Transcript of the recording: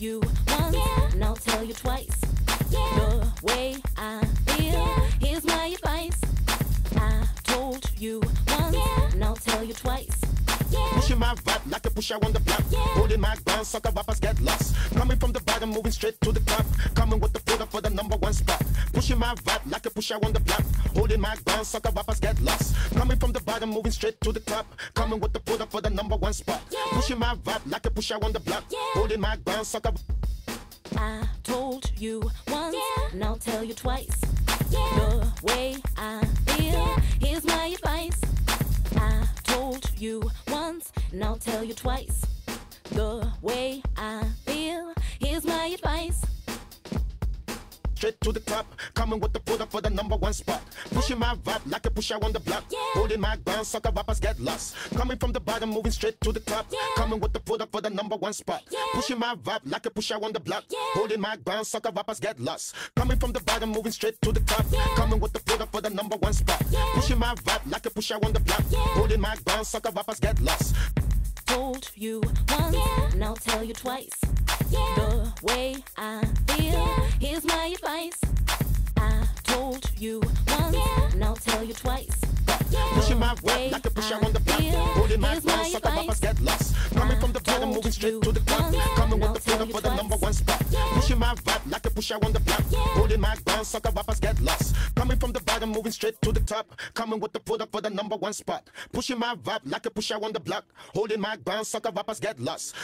you once, and I'll tell you twice. The way I feel, here's my advice. I told you once, and I'll tell you twice. Pushing my vibe like a pusher on the block. Holding my ground, sucker rappers get lost. Coming from the bottom, moving straight to the top. Coming with the photo for the number one spot. Pushing my vibe like a pusher on the block. Holding my ground, sucker rappers get lost. Coming from the bottom, moving straight to the top. Coming with the photo for the number one spot. Pushing my vibe like a pusher on the block. Holding my ground, sucker. I told you once, and I'll tell you twice. The way I feel, here's my advice. I told you once, and I'll tell you twice. The way I Straight to the top, coming with the photo for the number one spot. Pushing my vibe like a pusher on the block. Holding my ground, sucker rappers get lost. Coming from the bottom, moving straight to the top. Coming with the photo for the number one spot. Pushing my vibe like a pusher on the block. Holding my ground, sucker rappers get lost. Coming from the bottom, moving straight to the top. Coming with the photo for the number one spot. Pushing my vibe like a pusher on the block. Holding my ground, sucker rappers get lost. Told you once, and I'll tell you twice. The way I feel, here's my advice. I told you once, and I'll tell you twice. Pushing my vibe like a pusher on the block. Holding my ground, sucker rappers get lost. Coming from the bottom, moving straight to the top. Coming with the photo for the number one spot. Pushing my vibe like a pusher on the block. Holding my ground, sucker rappers get lost. Coming from the bottom, moving straight to the top. Coming with the photo for the number one spot. Pushing my vibe like a pusher on the block. Holding my ground, sucker rappers get lost.